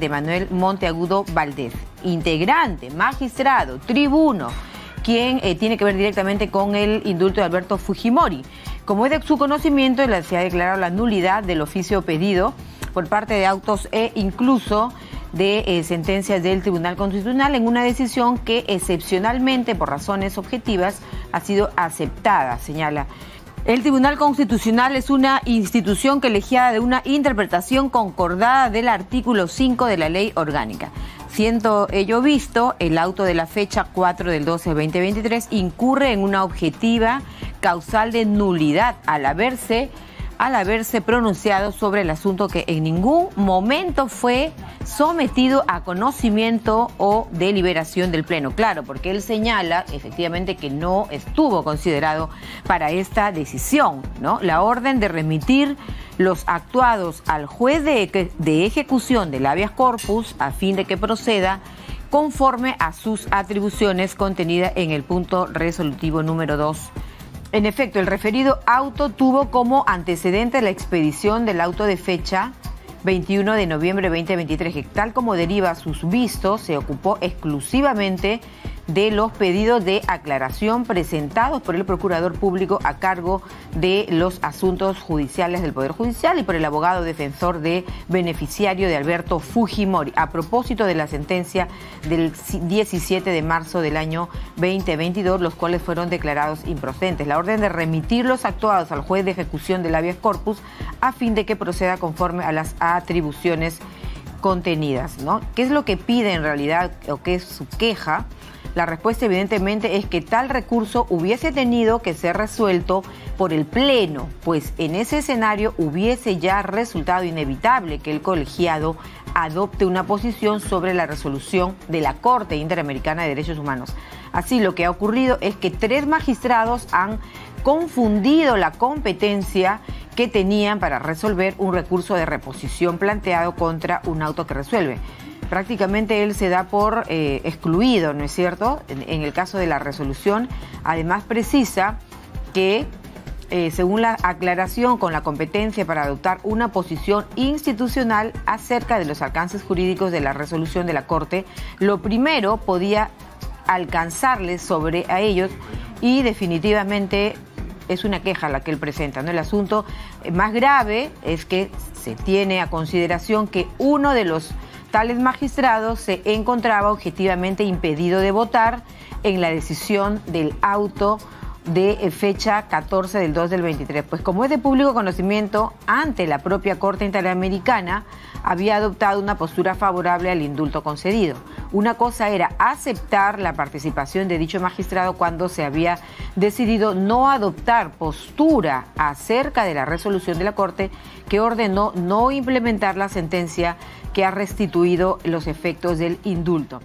de Manuel Monteagudo Valdés, integrante, magistrado, tribuno, quien eh, tiene que ver directamente con el indulto de Alberto Fujimori. Como es de su conocimiento, se ha declarado la nulidad del oficio pedido por parte de autos e incluso de eh, sentencias del Tribunal Constitucional en una decisión que excepcionalmente, por razones objetivas, ha sido aceptada, señala. El Tribunal Constitucional es una institución colegiada de una interpretación concordada del artículo 5 de la ley orgánica. Siendo ello visto, el auto de la fecha 4 del 12 de 2023 incurre en una objetiva causal de nulidad al haberse al haberse pronunciado sobre el asunto que en ningún momento fue sometido a conocimiento o deliberación del Pleno. Claro, porque él señala efectivamente que no estuvo considerado para esta decisión, ¿no? La orden de remitir los actuados al juez de, de ejecución del habeas corpus a fin de que proceda conforme a sus atribuciones contenidas en el punto resolutivo número 2 en efecto, el referido auto tuvo como antecedente la expedición del auto de fecha 21 de noviembre de 2023, que tal como deriva sus vistos, se ocupó exclusivamente de los pedidos de aclaración presentados por el Procurador Público a cargo de los asuntos judiciales del Poder Judicial y por el abogado defensor de beneficiario de Alberto Fujimori, a propósito de la sentencia del 17 de marzo del año 2022, los cuales fueron declarados improcedentes. La orden de remitir los actuados al juez de ejecución del habeas corpus a fin de que proceda conforme a las atribuciones contenidas, ¿no? ¿Qué es lo que pide en realidad o qué es su queja? La respuesta evidentemente es que tal recurso hubiese tenido que ser resuelto por el Pleno, pues en ese escenario hubiese ya resultado inevitable que el colegiado adopte una posición sobre la resolución de la Corte Interamericana de Derechos Humanos. Así lo que ha ocurrido es que tres magistrados han confundido la competencia que tenían para resolver un recurso de reposición planteado contra un auto que resuelve prácticamente él se da por eh, excluido, ¿no es cierto? En, el caso de la resolución, además precisa que eh, según la aclaración con la competencia para adoptar una posición institucional acerca de los alcances jurídicos de la resolución de la Corte, lo primero podía alcanzarles sobre a ellos y definitivamente es una queja la que él presenta. ¿no? El asunto más grave es que se tiene a consideración que uno de los tales magistrados se encontraba objetivamente impedido de votar en la decisión del auto de fecha 14 del 2 del 23. Pues como es de público conocimiento, ante la propia Corte Interamericana había adoptado una postura favorable al indulto concedido. Una cosa era aceptar la participación de dicho magistrado cuando se había decidido no adoptar postura acerca de la resolución de la Corte que ordenó no implementar la sentencia que ha restituido los efectos del indulto.